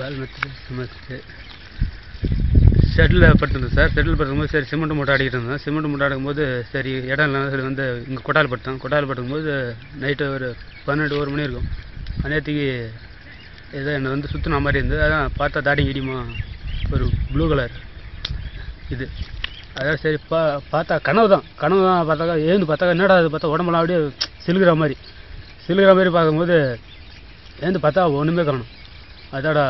பால் மெத்து shuttle படுத்திருந்தேன் sir. Shuttle படுக்கும்போது சரி சிமெண்ட் மூட்டை அடிக்கிட்டு இருந்தேன் சிமெண்ட் மூட்டை அடிக்கும்போது சரி இடம் இல்லாமல் சரி வந்து இங்கே கொட்டால் படுத்தேன் கொட்டால் படுக்கும்போது நைட்டு ஒரு பன்னெண்டு ஒரு மணி இருக்கும். அந்நேரத்துக்கு ஏதோ என்னை வந்து சுற்றின மாதிரி இருந்து அதான் பார்த்தா தாடி கிடிமா ஒரு ப்ளூ கலர் இது. அதான் சரி பா பார்த்தா கனவு தான். கனவு தான் பார்த்தாக்கா ஏந்து பார்த்தாக்கா என்னடா அது பார்த்தா உடம்பெல்லாம் அப்படியே சிலுகிற மாதிரி. சிலுகிற மாதிரி பார்க்கும்போது ஏந்து பார்த்தா ஒன்றுமே காணும். அதாடா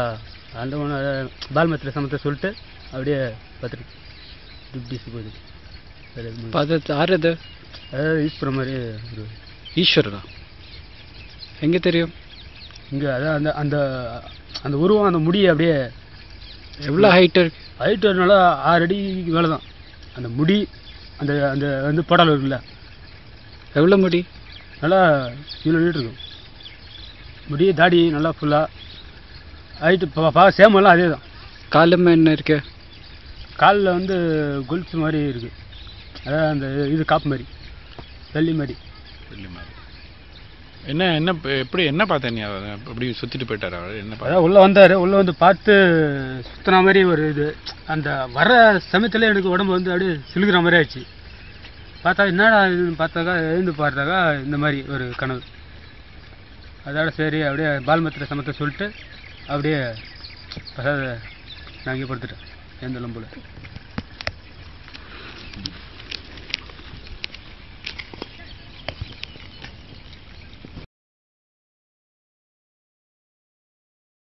அந்த ஒன்று பால் மெத்தில் சமத்தை சொல்லிட்டு அப்படியே பார்த்துட்டு டிப்டிஸ் போகுது. பார்த்தது யார் அது? அதாவது ஈஸ்வர மாதிரி ஒரு ஈஸ்வரரா எங்கே தெரியும்? இங்கே அதான் அந்த அந்த அந்த உருவம் அந்த முடி அப்படியே எவ்வளோ ஹைட் இருக்கு? ஹைட்டு நல்லா ஆறு அடிக்கு மேலே தான் அந்த முடி அந்த அந்த வந்து படல் இருக்குல்ல. எவ்வளோ முடி? நல்லா இவ்வளோ நீட் இருக்கும். முடி தாடி நல்லா ஃபுல்லாக ஹைட்டு பா சேமெல்லாம் அதே தான். காலம் என்ன இருக்கு? காலில் வந்து கொலுசு மாதிரி இருக்குது அதாவது அந்த இது காப்பு மாதிரி. வெள்ளி மாதிரி. வெள்ளி மாதிரி. என்ன என்ன எப்படி என்ன பார்த்தேன் நீ அவரை? அப்படி சுத்திட்டு போயிட்டாரு அவர்? என்ன பார்த்தா? அதான் உள்ளே வந்தார். உள்ளே வந்து பார்த்து சுத்தின மாதிரி ஒரு இது. அந்த வர சமயத்தில் எனக்கு உடம்பு வந்து அப்படியே சிலுகிற மாதிரி ஆயிடுச்சு. பார்த்தா என்னடா இதுன்னு பார்த்தாக்கா எழுந்து பார்த்தாக்கா இந்த மாதிரி ஒரு கனவு. அதோட சரி அப்படியே பால்மத்திர சமத்தை சொல்லிட்டு அப்படியே பிரசாத நான் இங்கே படுத்துட்டேன் எந்த போல.